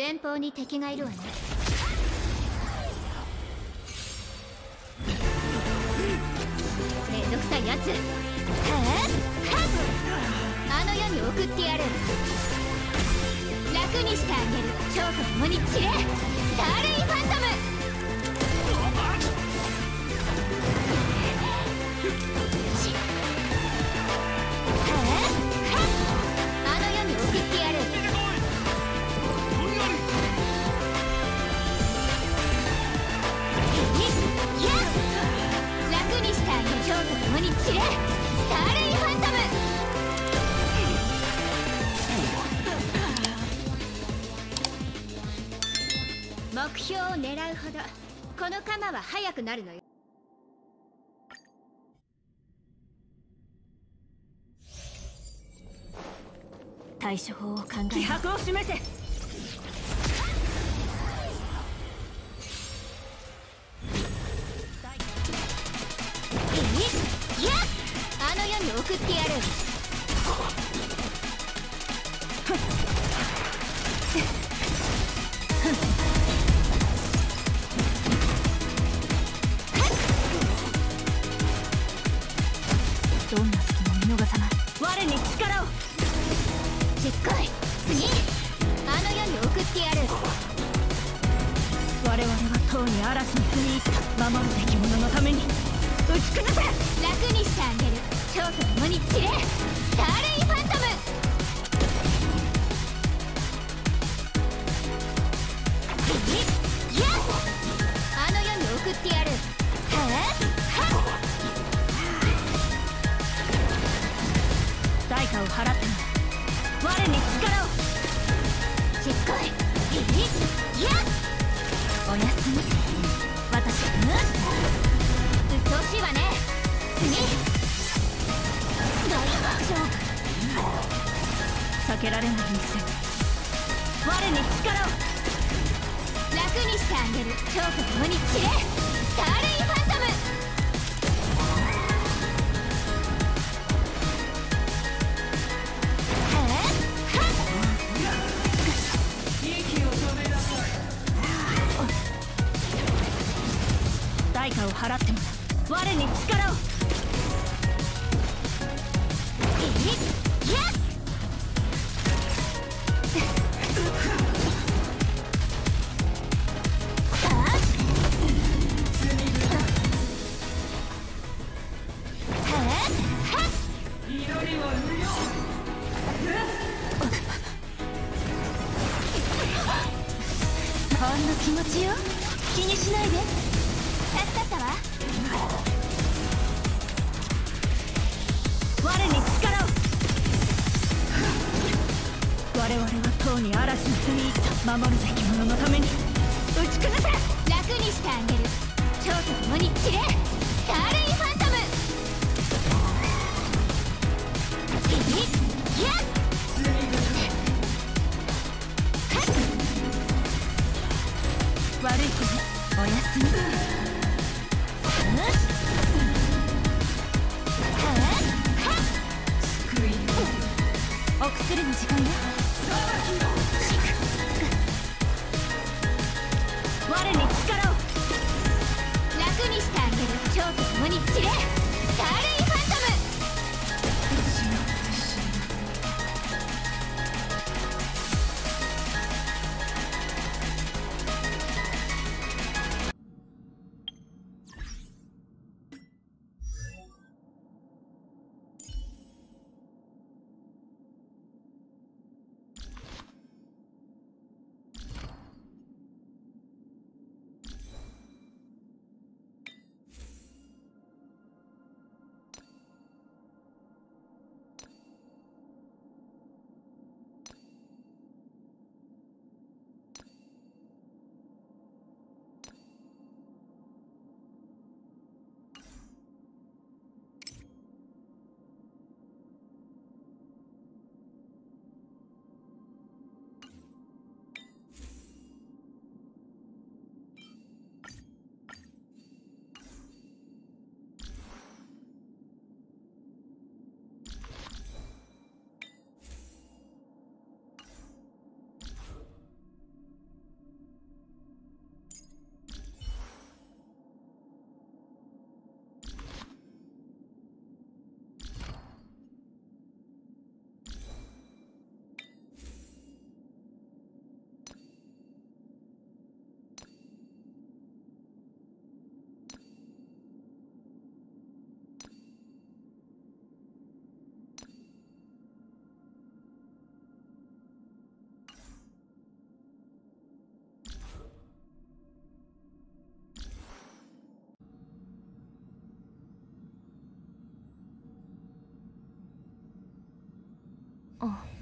前方に敵がいるわね。めんどくさいやつあの世に送ってやる。楽にしてあげる。蝶と共に散れ。ほど。この鎌は速くなるのよ。対処法を考え気迫を示せ。いやあの世に送ってやる嵐に踏み入った守るべき者のために打ち崩せ楽にしてあげる蝶と共に散れスターレイファントムいやあの世に送ってやるはあは代価を払っても我に力をしつこいいやおやすみ。避けられないにせよ。我に力を。楽にしてあげる。蝶と共に散れ。スターレイファントム。代価を払っても。我に力を。気持ちよ。気にしないで。助かったわ。我に力を。我々はとうに嵐に踏み入った守るべき者のために。おやすみ。お薬の時間よ哦。